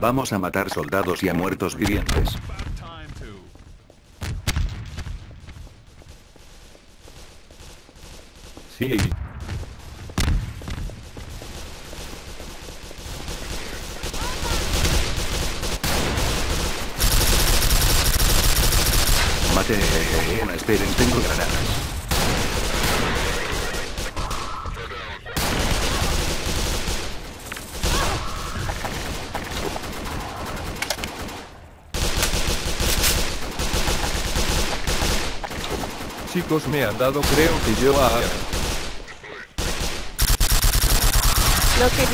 Vamos a matar soldados y a muertos vivientes. Sí. Mate. No esperen, tengo granadas. Chicos me han dado creo que yo a... Lo que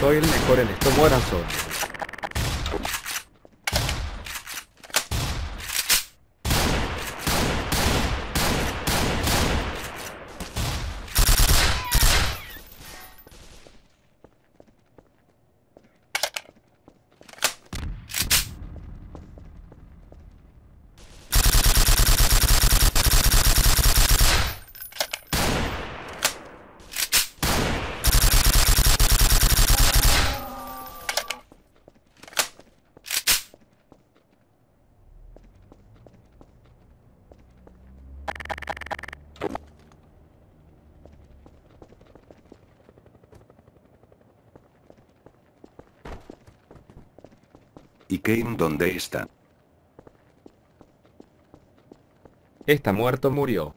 Soy el mejor en esto, mueran solos. ¿Y Kane dónde está? Está muerto, murió.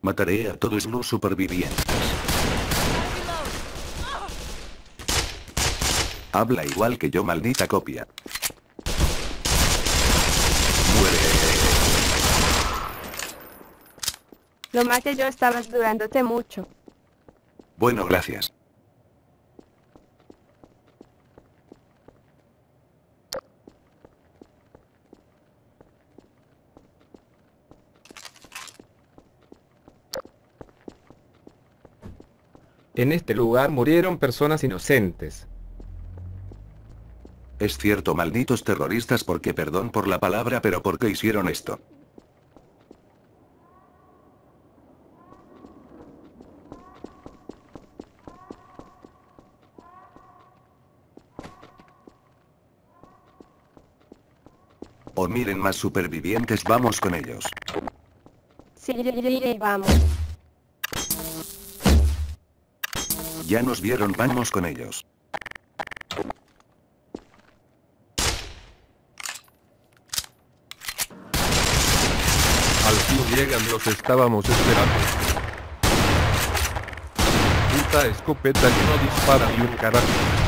Mataré a todos los supervivientes. Habla igual que yo, maldita copia. Lo más que yo estabas durándote mucho. Bueno, gracias. En este lugar murieron personas inocentes. Es cierto, malditos terroristas, porque perdón por la palabra, pero ¿por qué hicieron esto? O miren más supervivientes, vamos con ellos. Sí, vamos. Ya nos vieron, vamos con ellos. Al fin llegan, los estábamos esperando. Puta escopeta que no dispara ni un carajo.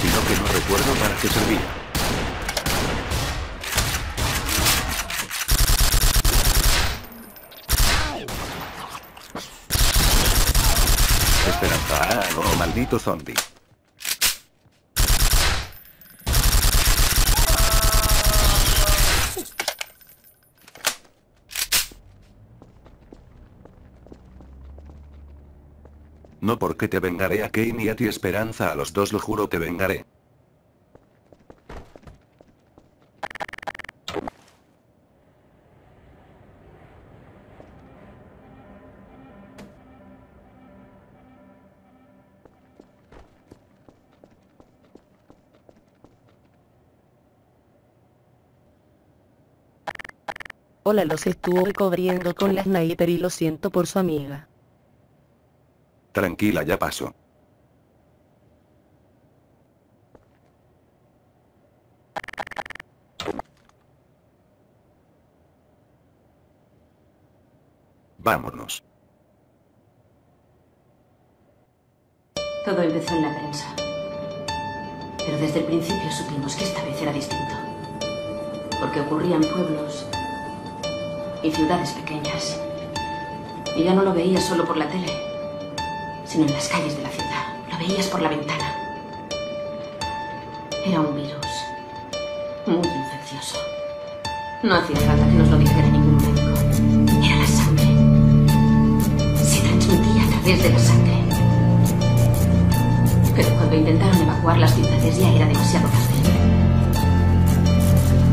Sino que no recuerdo para qué servía. Esperanza, ah, no, maldito zombie. No porque te vengaré a Kane y a ti Esperanza, a los dos lo juro te vengaré. Hola, los estuvo cubriendo con la sniper y lo siento por su amiga. Tranquila, ya paso. Vámonos. Todo empezó en la prensa. Pero desde el principio supimos que esta vez era distinto. porque ocurría en pueblos y ciudades pequeñas. Y ya no lo veías solo por la tele, sino en las calles de la ciudad. Lo veías por la ventana. Era un virus muy infeccioso. No hacía falta que nos lo dijera ningún médico. Era la sangre. Se transmitía a través de la sangre. Pero cuando intentaron evacuar las ciudades ya era demasiado tarde.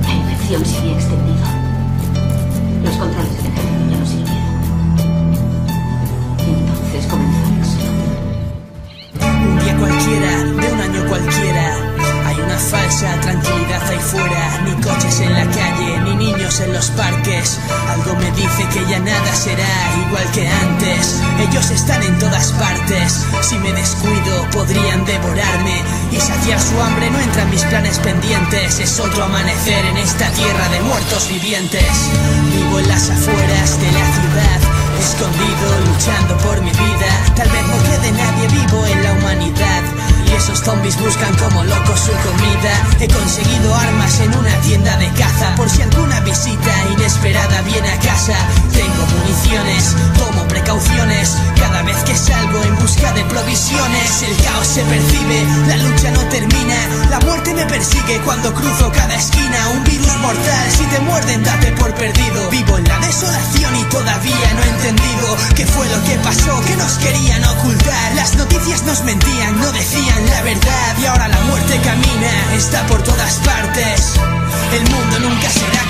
La infección se había extendido. Los controles del ejército ya no sirvieron. De un año cualquiera. Hay una falsa tranquilidad ahí fuera. Ni coches en la calle, ni niños en los parques. Algo me dice que ya nada será igual que antes. Ellos están en todas partes. Si me descuido, podrían devorarme. Y saciar su hambre no entra en mis planes pendientes. Es otro amanecer en esta tierra de muertos vivientes. Vivo en las afueras de la ciudad. Escondido, luchando por mi vida. Tal vez no quede nadie vivo en esos zombies buscan como locos su comida. He conseguido armas en una tienda de caza. Por si alguna visita inesperada viene a casa. El caos se percibe, la lucha no termina. La muerte me persigue cuando cruzo cada esquina. Un virus mortal, si te muerden, date por perdido. Vivo en la desolación y todavía no he entendido qué fue lo que pasó, que nos querían ocultar. Las noticias nos mentían, no decían la verdad. Y ahora la muerte camina, está por todas partes. El mundo nunca será.